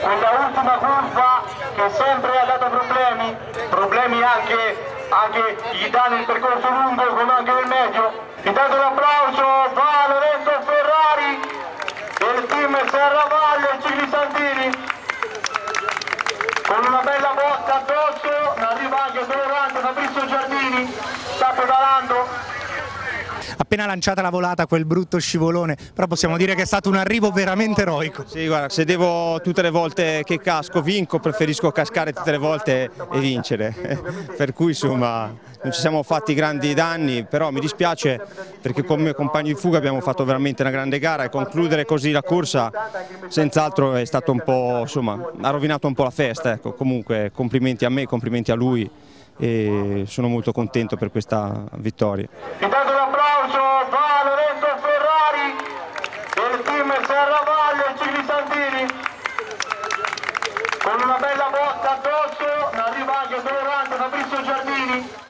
Quella ultima curva che sempre ha dato problemi, problemi anche, anche gli danni il percorso lungo come anche nel medio. Intanto l'applauso va Lorenzo Ferrari del team Serravaglio e Cicli Santini con una bella botta addosso Fabrizio Giardini, sta pedalando appena lanciata la volata quel brutto scivolone, però possiamo dire che è stato un arrivo veramente eroico. Sì, guarda, se devo tutte le volte che casco vinco, preferisco cascare tutte le volte e vincere, per cui insomma non ci siamo fatti grandi danni, però mi dispiace perché come compagni di fuga abbiamo fatto veramente una grande gara e concludere così la corsa senz'altro è stato un po', insomma, ha rovinato un po' la festa, ecco. comunque complimenti a me, complimenti a lui e sono molto contento per questa vittoria. Intanto un applauso a Lorenzo Ferrari del team Serravalle Cicli Santini con una bella botta addosso, arriva anche colorante Fabrizio Giardini